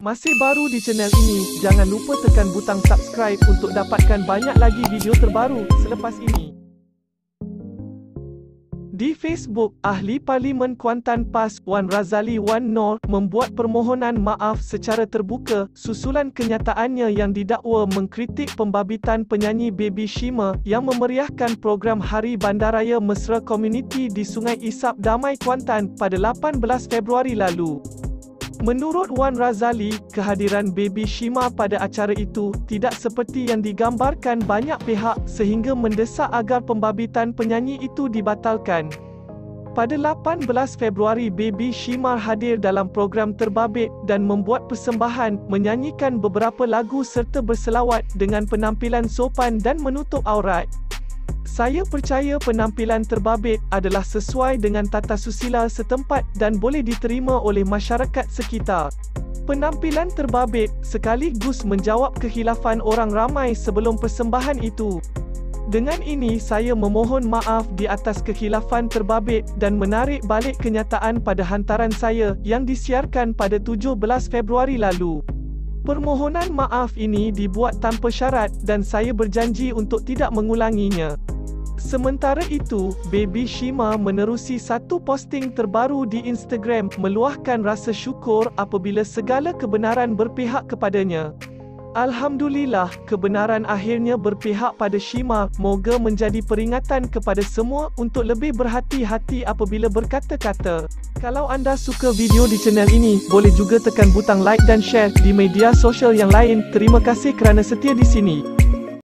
Masih baru di channel ini, jangan lupa tekan butang subscribe untuk dapatkan banyak lagi video terbaru selepas ini. Di Facebook, Ahli Parlimen Kuantan PAS, Wan Razali Wan Nor, membuat permohonan maaf secara terbuka susulan kenyataannya yang didakwa mengkritik pembabitan penyanyi Baby Shima yang memeriahkan program Hari Bandaraya Mesra Komuniti di Sungai Isap Damai Kuantan pada 18 Februari lalu. Menurut Wan Razali, kehadiran Baby Shima pada acara itu tidak seperti yang digambarkan banyak pihak sehingga mendesak agar pembabitan penyanyi itu dibatalkan. Pada 18 Februari Baby Shima hadir dalam program terbabit dan membuat persembahan menyanyikan beberapa lagu serta berselawat dengan penampilan sopan dan menutup aurat. Saya percaya penampilan terbabit adalah sesuai dengan tata susila setempat dan boleh diterima oleh masyarakat sekitar. Penampilan terbabit sekaligus menjawab kehilafan orang ramai sebelum persembahan itu. Dengan ini saya memohon maaf di atas kehilafan terbabit dan menarik balik kenyataan pada hantaran saya yang disiarkan pada 17 Februari lalu. Permohonan maaf ini dibuat tanpa syarat dan saya berjanji untuk tidak mengulanginya. Sementara itu, Baby Shima menerusi satu posting terbaru di Instagram meluahkan rasa syukur apabila segala kebenaran berpihak kepadanya. Alhamdulillah, kebenaran akhirnya berpihak pada Shima. Moga menjadi peringatan kepada semua untuk lebih berhati-hati apabila berkata-kata. Kalau anda suka video di channel ini, boleh juga tekan butang like dan share di media sosial yang lain. Terima kasih kerana setia di sini.